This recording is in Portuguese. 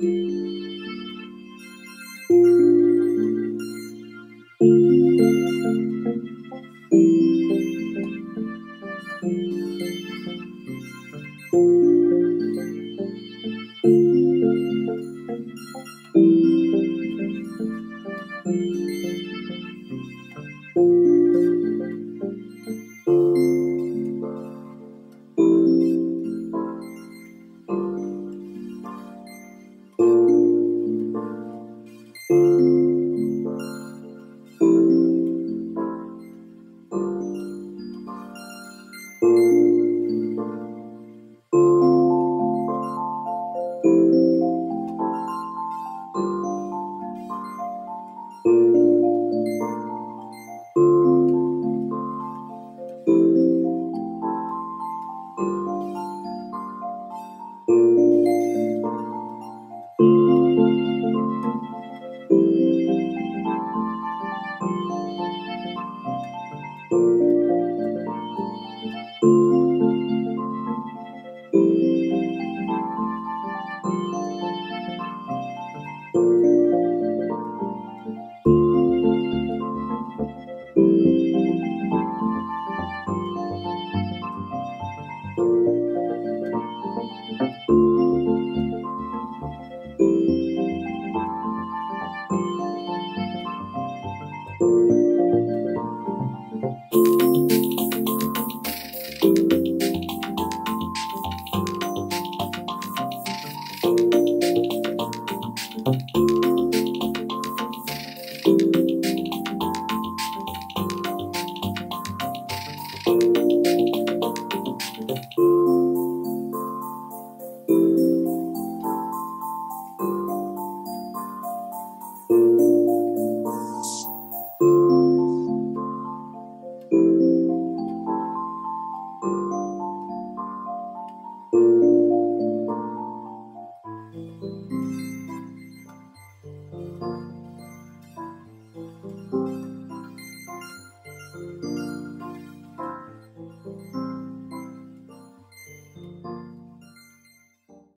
Música